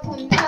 他。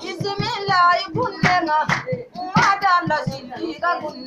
Bismillah, you couldn't never. Madam, does it need a good